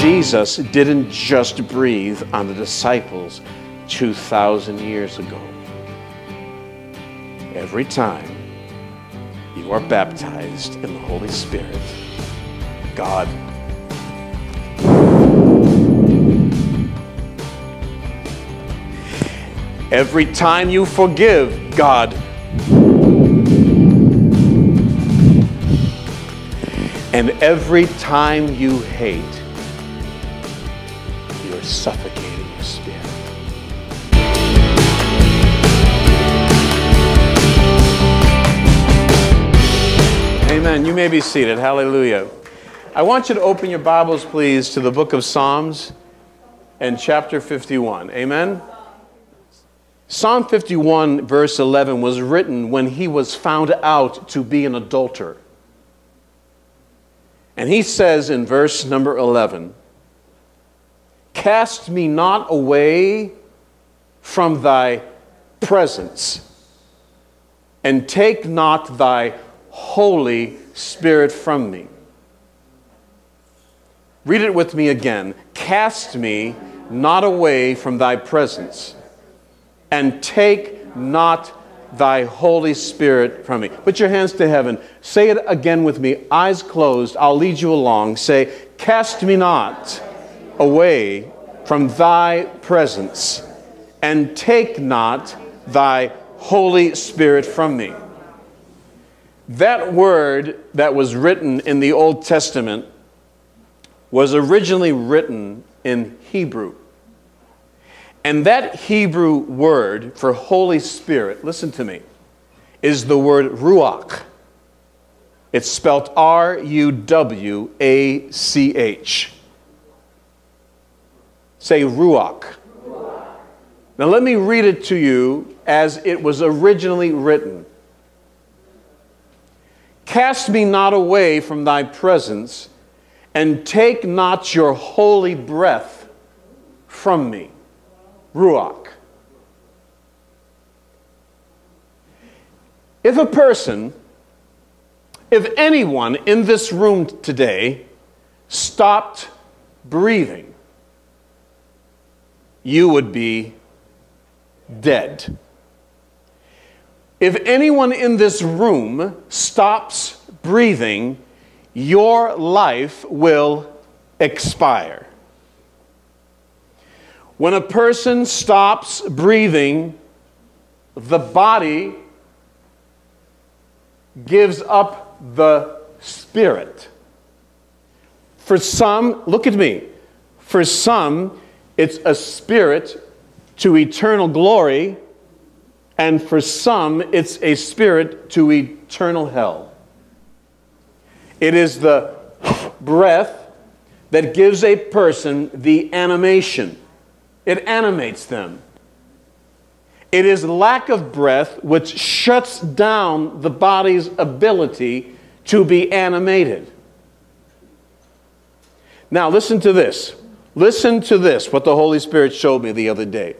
Jesus didn't just breathe on the disciples 2,000 years ago. Every time you are baptized in the Holy Spirit, God Every time you forgive, God. And every time you hate, suffocating spirit. Amen. You may be seated. Hallelujah. I want you to open your Bibles, please, to the book of Psalms and chapter 51. Amen. Psalm 51, verse 11, was written when he was found out to be an adulterer. And he says in verse number 11, Cast me not away from thy presence, and take not thy Holy Spirit from me. Read it with me again. Cast me not away from thy presence and take not thy Holy Spirit from me. Put your hands to heaven. Say it again with me, eyes closed. I'll lead you along. Say, Cast me not away from thy presence, and take not thy Holy Spirit from me. That word that was written in the Old Testament was originally written in Hebrew. And that Hebrew word for Holy Spirit, listen to me, is the word ruach. It's spelled R U W A C H. Say ruach. ruach. Now let me read it to you as it was originally written. Cast me not away from thy presence, and take not your holy breath from me. Ruach. If a person, if anyone in this room today stopped breathing, you would be dead. If anyone in this room stops breathing, your life will expire. When a person stops breathing, the body gives up the spirit. For some, look at me. For some, it's a spirit to eternal glory, and for some, it's a spirit to eternal hell. It is the breath that gives a person the animation it animates them. It is lack of breath which shuts down the body's ability to be animated. Now, listen to this. Listen to this, what the Holy Spirit showed me the other day.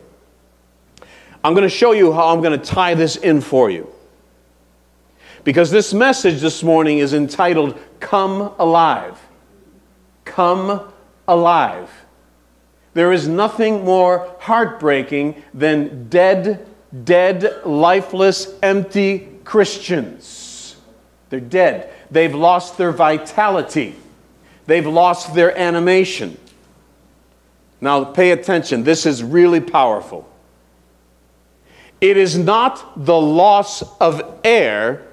I'm going to show you how I'm going to tie this in for you. Because this message this morning is entitled Come Alive. Come Alive. There is nothing more heartbreaking than dead, dead, lifeless, empty Christians. They're dead. They've lost their vitality, they've lost their animation. Now, pay attention. This is really powerful. It is not the loss of air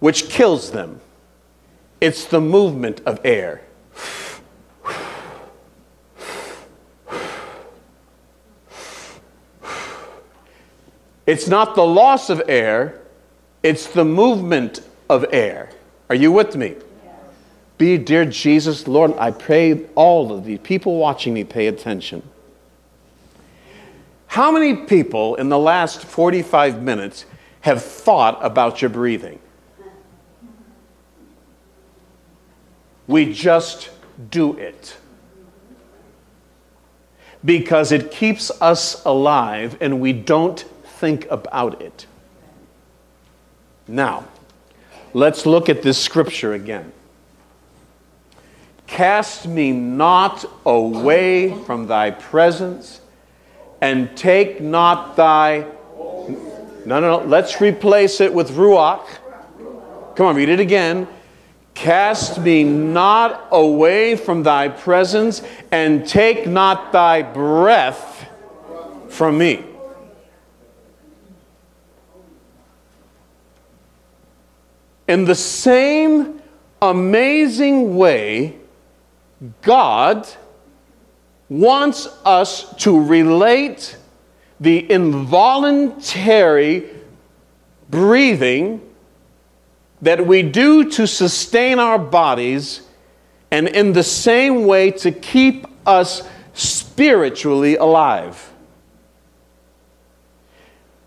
which kills them, it's the movement of air. It's not the loss of air, it's the movement of air. Are you with me? Be, dear Jesus, Lord, I pray all of the people watching me pay attention. How many people in the last 45 minutes have thought about your breathing? We just do it because it keeps us alive and we don't think about it. Now, let's look at this scripture again. Cast me not away from thy presence, and take not thy. No, no, no. Let's replace it with Ruach. Come on, read it again. Cast me not away from thy presence, and take not thy breath from me. In the same amazing way, God wants us to relate the involuntary breathing that we do to sustain our bodies, and in the same way to keep us spiritually alive.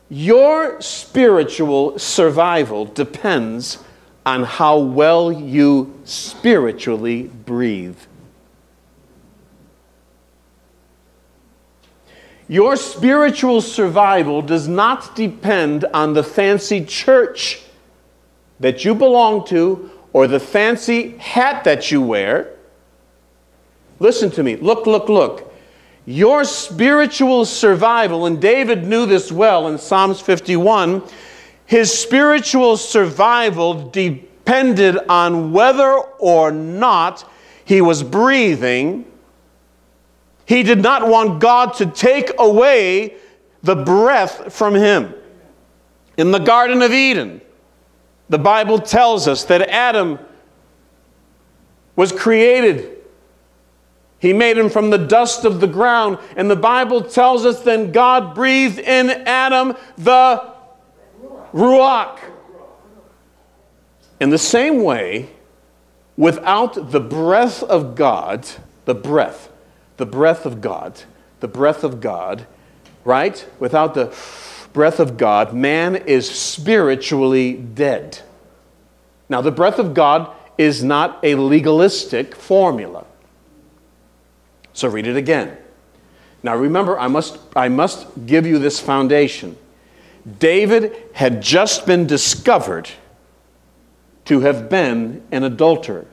Your spiritual survival depends on how well you spiritually breathe. Your spiritual survival does not depend on the fancy church that you belong to or the fancy hat that you wear. Listen to me. Look, look, look. Your spiritual survival, and David knew this well in Psalms 51, his spiritual survival depended on whether or not he was breathing he did not want God to take away the breath from him. In the Garden of Eden, the Bible tells us that Adam was created. He made him from the dust of the ground. And the Bible tells us then God breathed in Adam the Ruach. In the same way, without the breath of God, the breath, the breath of God, the breath of God, right? Without the breath of God, man is spiritually dead. Now, the breath of God is not a legalistic formula. So read it again. Now remember, I must, I must give you this foundation. David had just been discovered to have been an adulterer.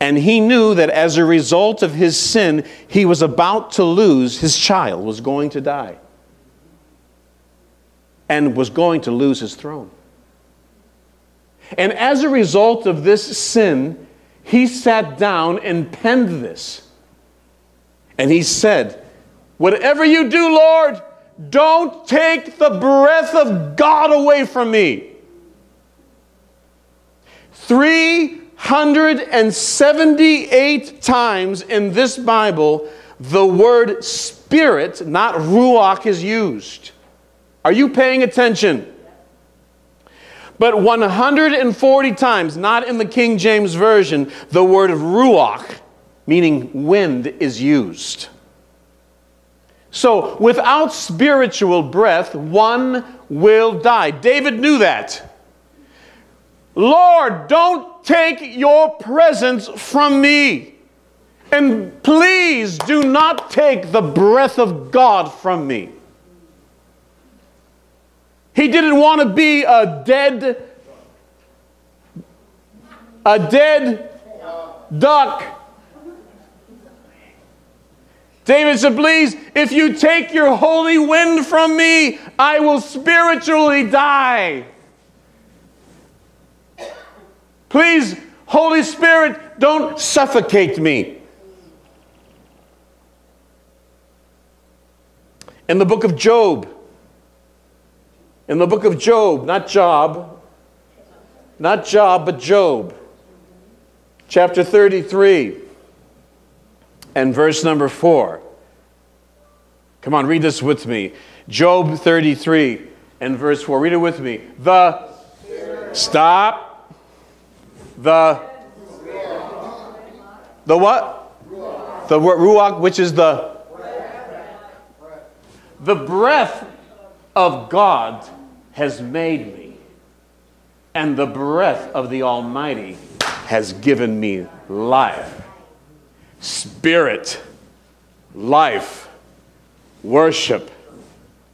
And he knew that as a result of his sin, he was about to lose his child, was going to die, and was going to lose his throne. And as a result of this sin, he sat down and penned this. And he said, Whatever you do, Lord, don't take the breath of God away from me. Three 178 times in this Bible, the word spirit, not ruach, is used. Are you paying attention? But 140 times, not in the King James Version, the word ruach, meaning wind, is used. So, without spiritual breath, one will die. David knew that. Lord, don't take your presence from me. And please do not take the breath of God from me. He didn't want to be a dead a dead duck. David said, Please, if you take your holy wind from me, I will spiritually die. Please, Holy Spirit, don't suffocate me. In the book of Job, in the book of Job, not Job, not Job, but Job, chapter 33 and verse number 4. Come on, read this with me. Job 33 and verse 4. Read it with me. The Stop. The the what? The ruach, which is the the breath of God has made me, and the breath of the Almighty has given me life. Spirit, life, worship,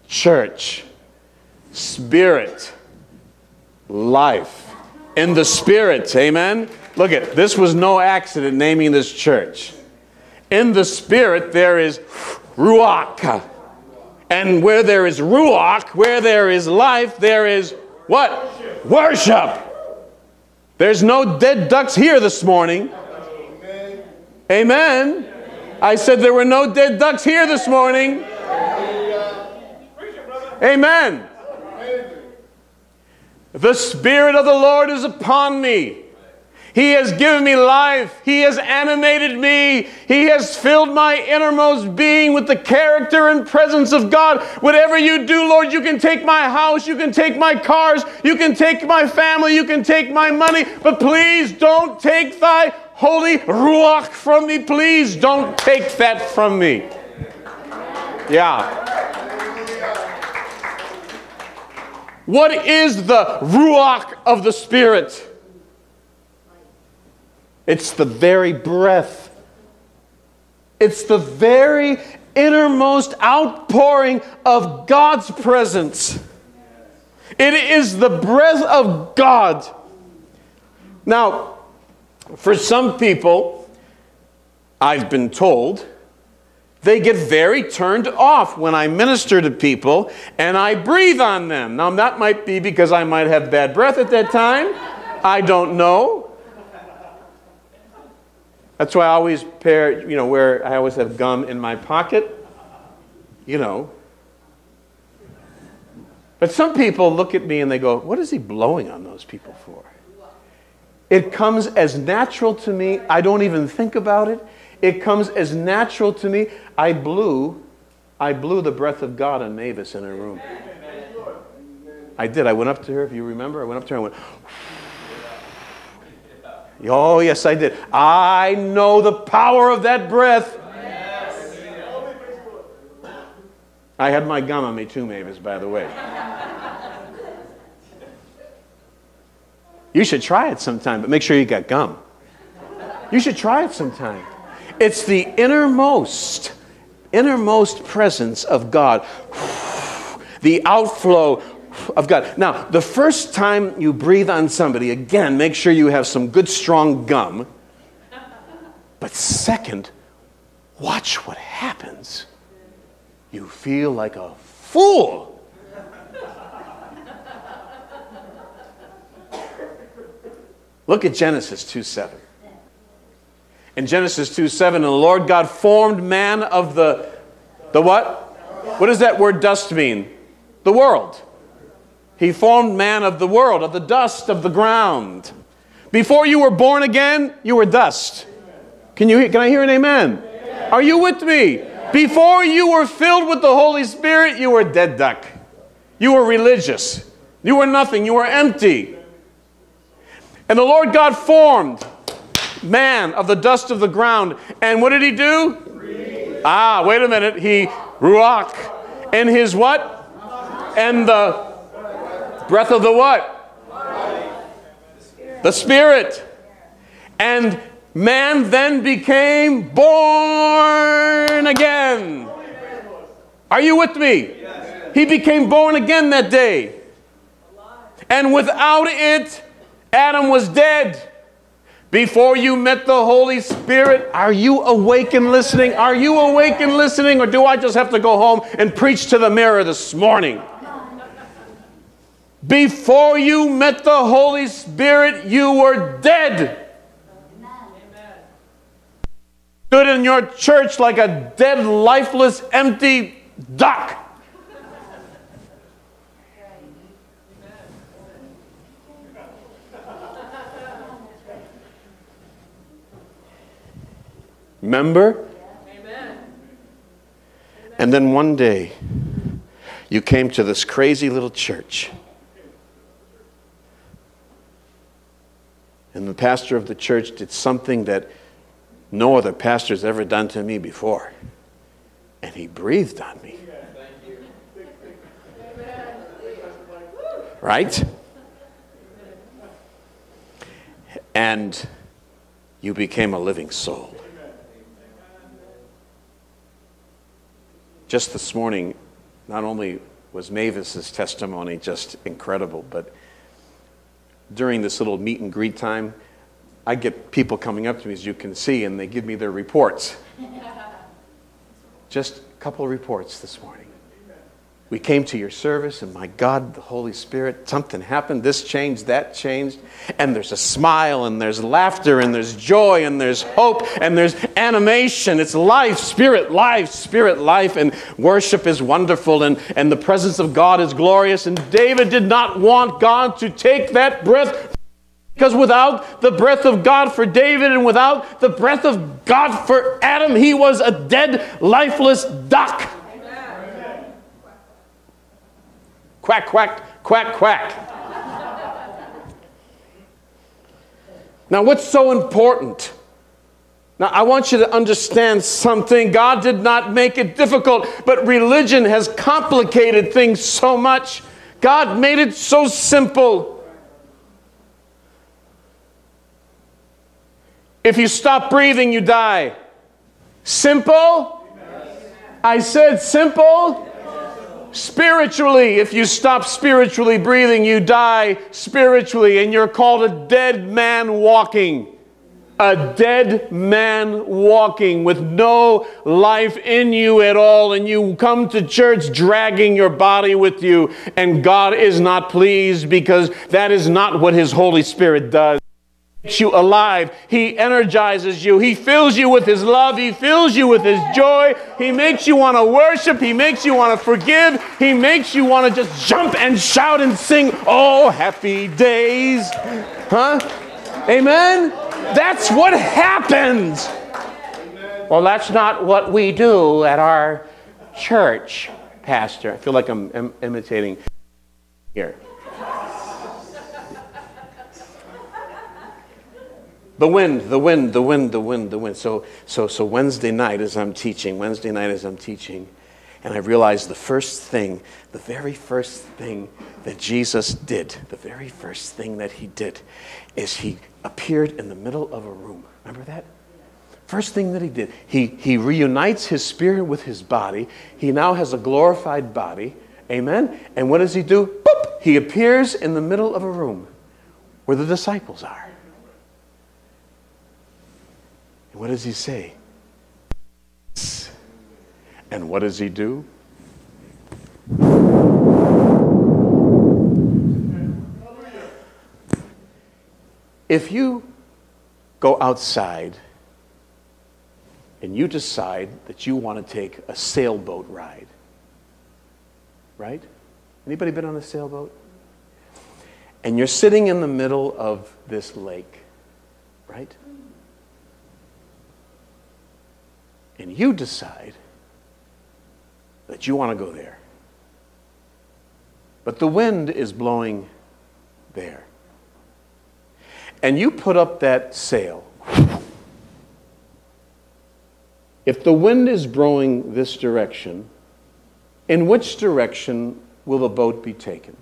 church, spirit, life in the Spirit. Amen. Look at this was no accident naming this church. In the spirit there is ruach. And where there is ruach, where there is life, there is what? Worship. There's no dead ducks here this morning. Amen. I said there were no dead ducks here this morning. Amen. The Spirit of the Lord is upon me. He has given me life. He has animated me. He has filled my innermost being with the character and presence of God. Whatever you do, Lord, you can take my house, you can take my cars, you can take my family, you can take my money, but please don't take thy holy ruach from me. Please don't take that from me. Yeah. What is the ruach of the Spirit? It's the very breath. It's the very innermost outpouring of God's presence. It is the breath of God. Now, for some people, I've been told, they get very turned off when I minister to people and I breathe on them. Now, that might be because I might have bad breath at that time. I don't know. That's why I always pair, you know, where I always have gum in my pocket, you know. But some people look at me and they go, What is he blowing on those people for? It comes as natural to me. I don't even think about it. It comes as natural to me. I blew, I blew the breath of God on Mavis in her room. I did. I went up to her, if you remember, I went up to her and went, Oh, yes, I did. I know the power of that breath. I had my gum on me too, Mavis, by the way. You should try it sometime, but make sure you got gum. You should try it sometime. It's the innermost, innermost presence of God. The outflow of God. Now, the first time you breathe on somebody, again, make sure you have some good, strong gum. But second, watch what happens. You feel like a fool. Look at Genesis 2 7. In Genesis 2 7, and the Lord God formed man of the, the what? What does that word dust mean? The world. He formed man of the world, of the dust of the ground. Before you were born again, you were dust. Can, you, can I hear an amen? Are you with me? Before you were filled with the Holy Spirit, you were dead duck. You were religious. You were nothing. You were empty. And the Lord God formed man of the dust of the ground. And what did he do? Ah, wait a minute. He ruach. And his what? And the Breath of the what? The Spirit. And man then became born again. Are you with me? He became born again that day. And without it, Adam was dead. Before you met the Holy Spirit, are you awake and listening? Are you awake and listening? Or do I just have to go home and preach to the mirror this morning? Before you met the Holy Spirit, you were dead. Amen. Stood in your church like a dead, lifeless, empty duck. Remember? Amen. And then one day, you came to this crazy little church. And the pastor of the church did something that no other pastor has ever done to me before. And he breathed on me. Right? And you became a living soul. Just this morning, not only was Mavis's testimony just incredible, but during this little meet and greet time, I get people coming up to me, as you can see, and they give me their reports. Just a couple of reports this morning. We came to your service, and my God, the Holy Spirit, something happened. This changed, that changed. And there's a smile, and there's laughter, and there's joy, and there's hope, and there's animation. It's life, spirit, life, spirit, life. And worship is wonderful, and, and the presence of God is glorious. And David did not want God to take that breath because without the breath of God for David and without the breath of God for Adam, he was a dead, lifeless duck. Quack, quack, quack, quack. now, what's so important? Now, I want you to understand something. God did not make it difficult, but religion has complicated things so much. God made it so simple. If you stop breathing, you die. Simple? I said simple? Spiritually, if you stop spiritually breathing, you die spiritually, and you're called a dead man walking. A dead man walking with no life in you at all, and you come to church dragging your body with you, and God is not pleased because that is not what His Holy Spirit does makes you alive. He energizes you. He fills you with His love. He fills you with His joy. He makes you want to worship. He makes you want to forgive. He makes you want to just jump and shout and sing, Oh, happy days. Huh? Amen? That's what happens. Well, that's not what we do at our church, Pastor. I feel like I'm Im- imitating here. The wind, the wind, the wind, the wind, the wind. So, so, so Wednesday night as I'm teaching, Wednesday night as I'm teaching, and I realized the first thing, the very first thing that Jesus did, the very first thing that he did, is he appeared in the middle of a room. Remember that? First thing that he did, he, he reunites his spirit with his body. He now has a glorified body. Amen? And what does he do? Boop! He appears in the middle of a room where the disciples are. And what does he say? And what does he do? If you go outside and you decide that you want to take a sailboat ride, right? Anybody been on a sailboat? And you're sitting in the middle of this lake, right? And you decide that you want to go there. But the wind is blowing there. And you put up that sail. If the wind is blowing this direction, in which direction will the boat be taken?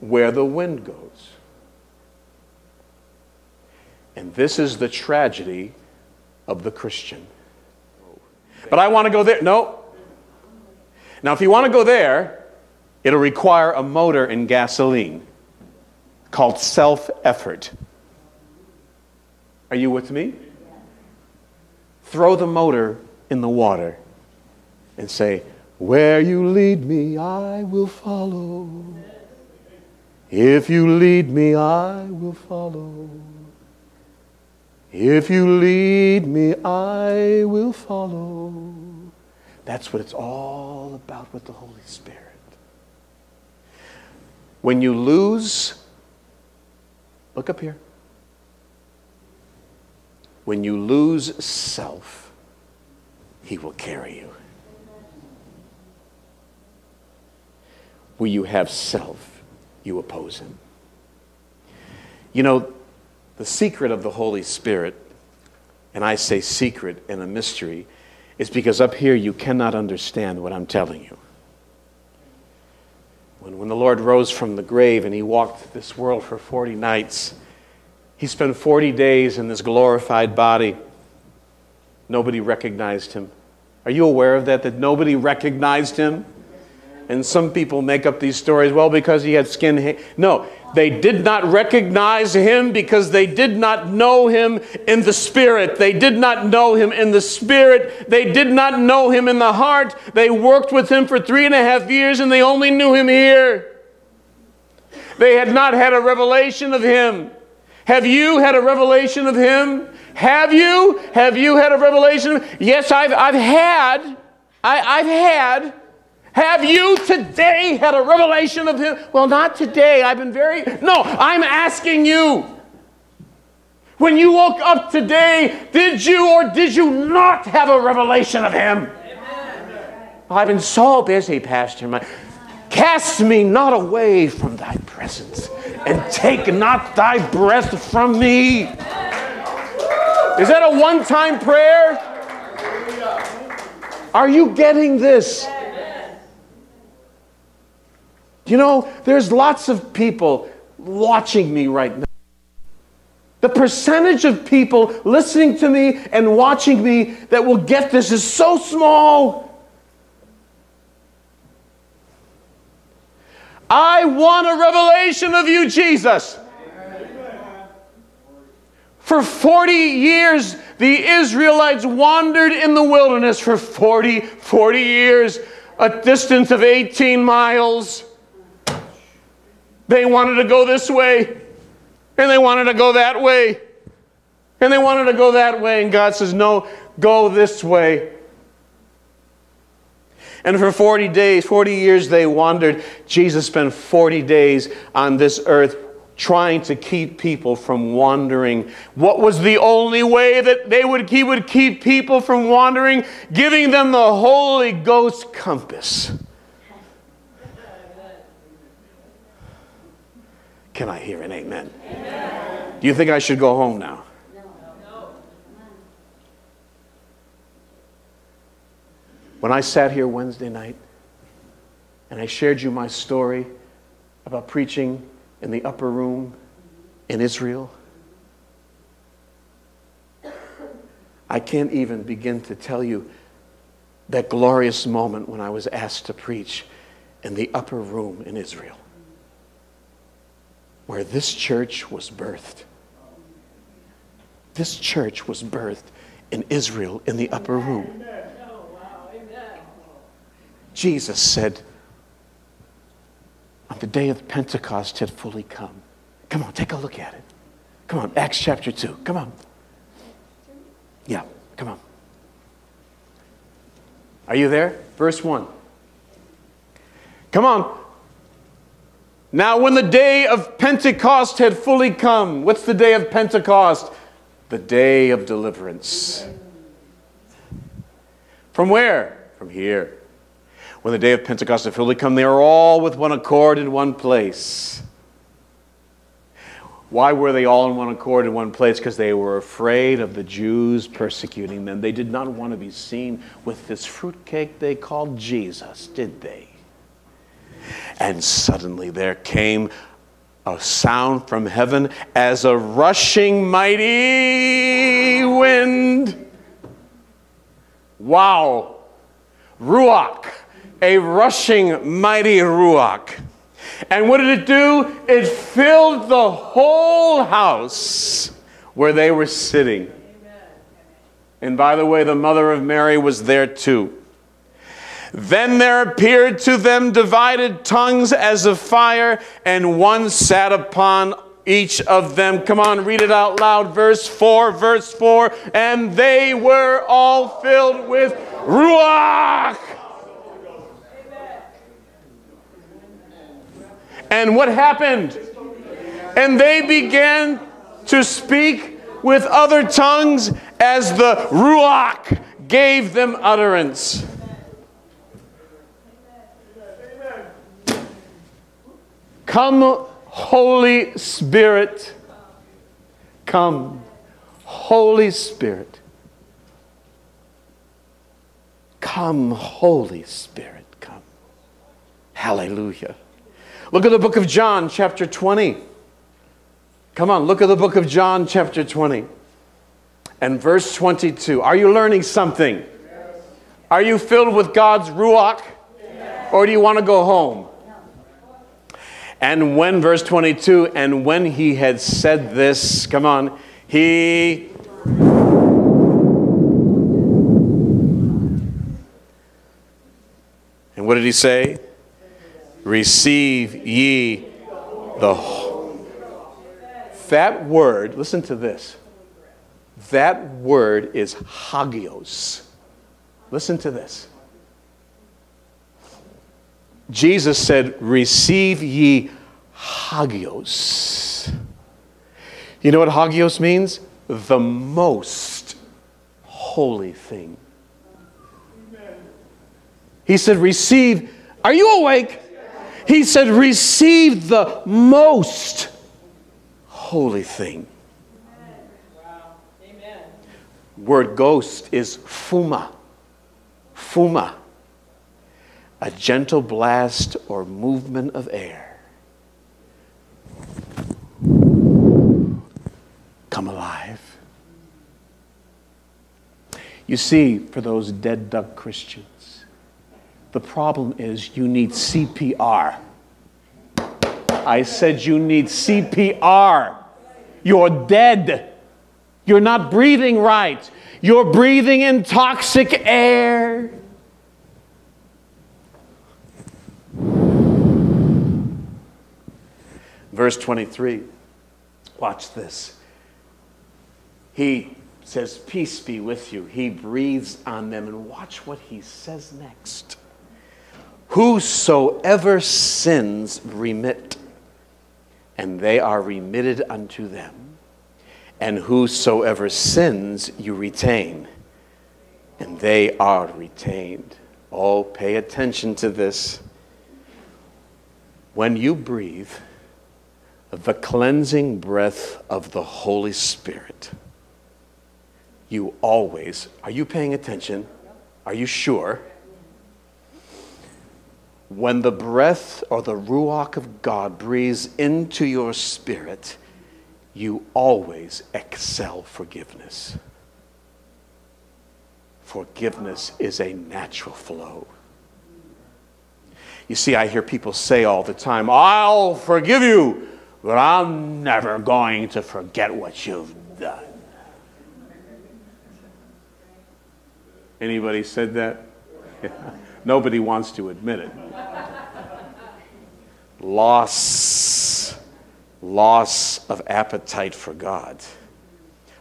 Where the wind goes. And this is the tragedy of the Christian. But I want to go there. No. Now, if you want to go there, it'll require a motor and gasoline called self effort. Are you with me? Throw the motor in the water and say, Where you lead me, I will follow. If you lead me, I will follow. If you lead me, I will follow. That's what it's all about with the Holy Spirit. When you lose, look up here. When you lose self, He will carry you. Where you have self, you oppose Him. You know, the secret of the Holy Spirit, and I say secret and a mystery, is because up here you cannot understand what I'm telling you. When, when the Lord rose from the grave and he walked this world for 40 nights, he spent 40 days in this glorified body. Nobody recognized him. Are you aware of that? That nobody recognized him? And some people make up these stories, well, because he had skin. No, they did not recognize him because they did not know him in the spirit. They did not know him in the spirit. They did not know him in the heart. They worked with him for three and a half years and they only knew him here. They had not had a revelation of him. Have you had a revelation of him? Have you? Have you had a revelation? Yes, I've, I've had. I, I've had. Have you today had a revelation of Him? Well, not today. I've been very. No, I'm asking you. When you woke up today, did you or did you not have a revelation of Him? Amen. I've been so busy, Pastor. My, cast me not away from thy presence and take not thy breath from me. Is that a one time prayer? Are you getting this? You know, there's lots of people watching me right now. The percentage of people listening to me and watching me that will get this is so small. I want a revelation of you, Jesus. For 40 years, the Israelites wandered in the wilderness for 40, 40 years, a distance of 18 miles. They wanted to go this way, and they wanted to go that way, and they wanted to go that way, and God says, No, go this way. And for 40 days, 40 years they wandered. Jesus spent 40 days on this earth trying to keep people from wandering. What was the only way that they would, he would keep people from wandering? Giving them the Holy Ghost compass. Can I hear an amen? amen? Do you think I should go home now? No. When I sat here Wednesday night and I shared you my story about preaching in the upper room in Israel, I can't even begin to tell you that glorious moment when I was asked to preach in the upper room in Israel where this church was birthed. This church was birthed in Israel in the upper room. Jesus said, on the day of Pentecost had fully come. Come on, take a look at it. Come on, Acts chapter 2. Come on. Yeah, come on. Are you there? Verse 1. Come on. Now, when the day of Pentecost had fully come, what's the day of Pentecost? The day of deliverance. From where? From here. When the day of Pentecost had fully come, they were all with one accord in one place. Why were they all in one accord in one place? Because they were afraid of the Jews persecuting them. They did not want to be seen with this fruitcake they called Jesus, did they? And suddenly there came a sound from heaven as a rushing mighty wind. Wow. Ruach, a rushing mighty Ruach. And what did it do? It filled the whole house where they were sitting. And by the way, the mother of Mary was there too. Then there appeared to them divided tongues as of fire, and one sat upon each of them. Come on, read it out loud. Verse 4, verse 4. And they were all filled with Ruach. And what happened? And they began to speak with other tongues as the Ruach gave them utterance. Come, Holy Spirit. Come, Holy Spirit. Come, Holy Spirit, come. Hallelujah. Look at the book of John, chapter 20. Come on, look at the book of John, chapter 20. And verse 22. Are you learning something? Are you filled with God's Ruach? Yes. Or do you want to go home? And when, verse 22, and when he had said this, come on, he. And what did he say? Receive ye the. That word, listen to this. That word is hagios. Listen to this. Jesus said, Receive ye hagios. You know what hagios means? The most holy thing. He said, Receive. Are you awake? He said, Receive the most holy thing. Word ghost is fuma. Fuma a gentle blast or movement of air. Come alive. You see, for those dead duck Christians, the problem is you need CPR. I said you need CPR. You're dead. You're not breathing right. You're breathing in toxic air. Verse 23. Watch this. He says, Peace be with you. He breathes on them, and watch what he says next. Whosoever sins, remit, and they are remitted unto them. And whosoever sins, you retain, and they are retained. Oh, pay attention to this. When you breathe, the cleansing breath of the Holy Spirit. You always, are you paying attention? Are you sure? When the breath or the Ruach of God breathes into your spirit, you always excel forgiveness. Forgiveness is a natural flow. You see, I hear people say all the time, I'll forgive you but I'm never going to forget what you've done. Anybody said that? Nobody wants to admit it. Loss, loss of appetite for God,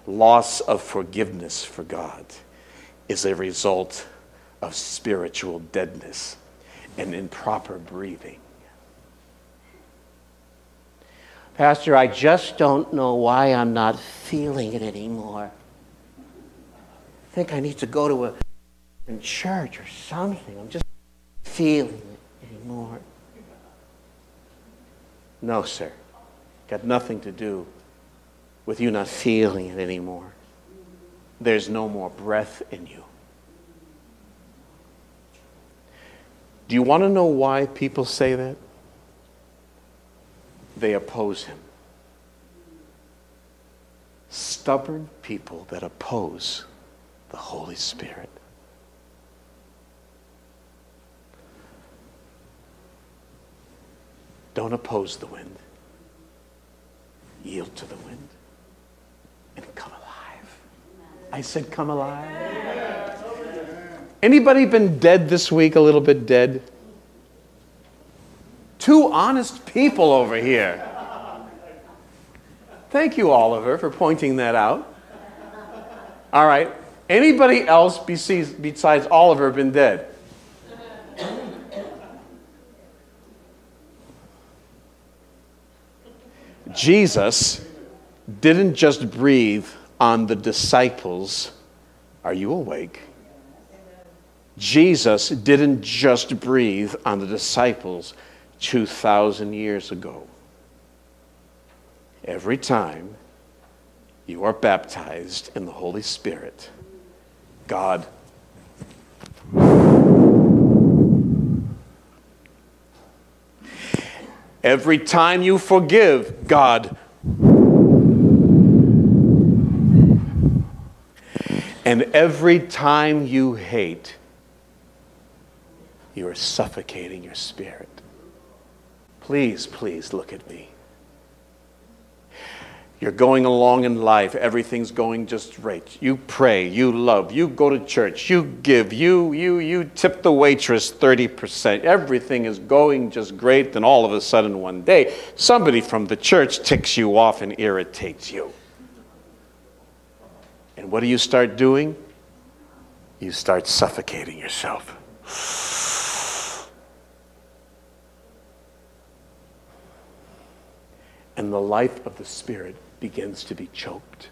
loss of forgiveness for God is a result of spiritual deadness and improper breathing. Pastor, I just don't know why I'm not feeling it anymore. I think I need to go to a church or something. I'm just feeling it anymore. No, sir. Got nothing to do with you not feeling it anymore. There's no more breath in you. Do you want to know why people say that? They oppose him. Stubborn people that oppose the Holy Spirit. Don't oppose the wind. Yield to the wind and come alive. I said, come alive. Anybody been dead this week, a little bit dead? Two honest people over here. Thank you, Oliver, for pointing that out. All right. Anybody else besides, Oliver been dead? Jesus didn't just breathe on the disciples. Are you awake? Jesus didn't just breathe on the disciples. 2,000 years ago. Every time you are baptized in the Holy Spirit, God Every time you forgive, God. And every time you hate, you are suffocating your spirit. Please, please look at me. You're going along in life, everything's going just right. You pray, you love, you go to church, you give, you you you tip the waitress 30%. Everything is going just great, then all of a sudden one day somebody from the church ticks you off and irritates you. And what do you start doing? You start suffocating yourself. And the life of the Spirit begins to be choked.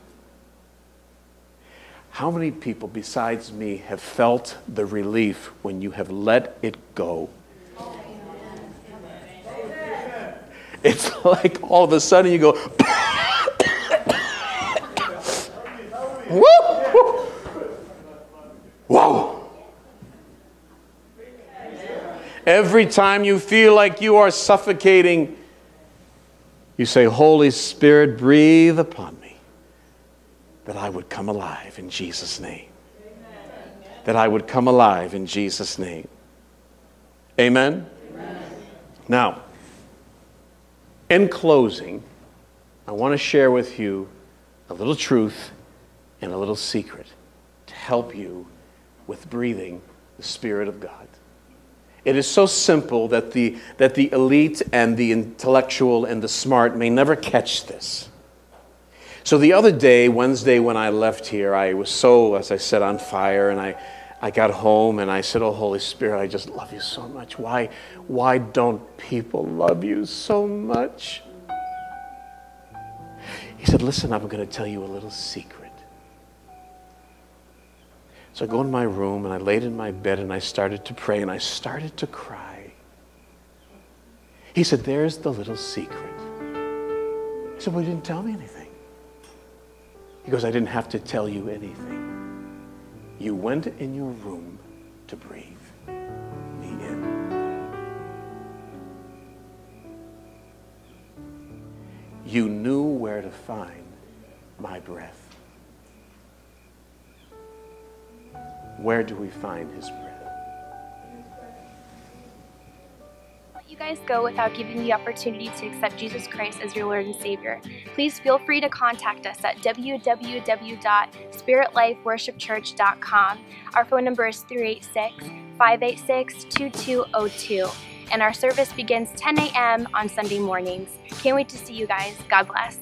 How many people besides me have felt the relief when you have let it go? It's like all of a sudden you go, whoa, whoa. Every time you feel like you are suffocating, you say, Holy Spirit, breathe upon me that I would come alive in Jesus' name. Amen. That I would come alive in Jesus' name. Amen? Amen? Now, in closing, I want to share with you a little truth and a little secret to help you with breathing the Spirit of God. It is so simple that the, that the elite and the intellectual and the smart may never catch this. So the other day, Wednesday, when I left here, I was so, as I said, on fire, and I, I got home and I said, Oh, Holy Spirit, I just love you so much. Why, why don't people love you so much? He said, Listen, I'm going to tell you a little secret. So I go in my room and I laid in my bed and I started to pray and I started to cry. He said, There's the little secret. I said, Well, you didn't tell me anything. He goes, I didn't have to tell you anything. You went in your room to breathe. You knew where to find my breath. Where do we find his breath? you guys go without giving the opportunity to accept Jesus Christ as your Lord and Savior, please feel free to contact us at www.spiritlifeworshipchurch.com. Our phone number is 386 586 2202, and our service begins 10 a.m. on Sunday mornings. Can't wait to see you guys. God bless.